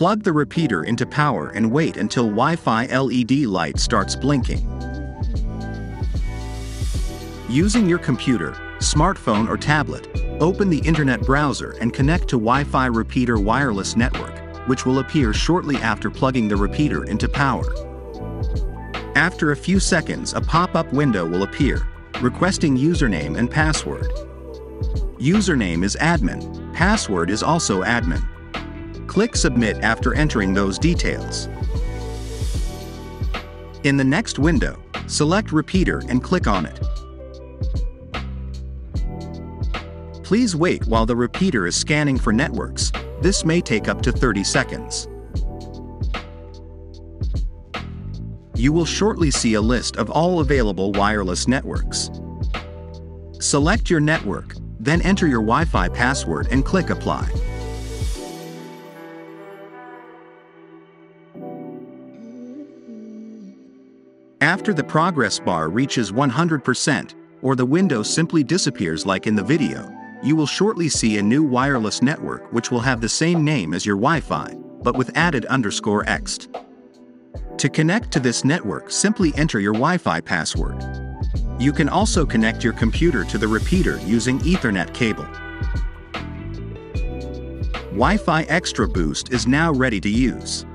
Plug the repeater into power and wait until Wi-Fi LED light starts blinking. Using your computer, smartphone or tablet, open the internet browser and connect to Wi-Fi repeater wireless network, which will appear shortly after plugging the repeater into power. After a few seconds a pop-up window will appear, requesting username and password. Username is admin, password is also admin. Click Submit after entering those details. In the next window, select Repeater and click on it. Please wait while the repeater is scanning for networks, this may take up to 30 seconds. You will shortly see a list of all available wireless networks. Select your network, then enter your Wi-Fi password and click Apply. After the progress bar reaches 100%, or the window simply disappears like in the video, you will shortly see a new wireless network which will have the same name as your Wi-Fi, but with added underscore ext. To connect to this network simply enter your Wi-Fi password. You can also connect your computer to the repeater using Ethernet cable. Wi-Fi Xtraboost is now ready to use.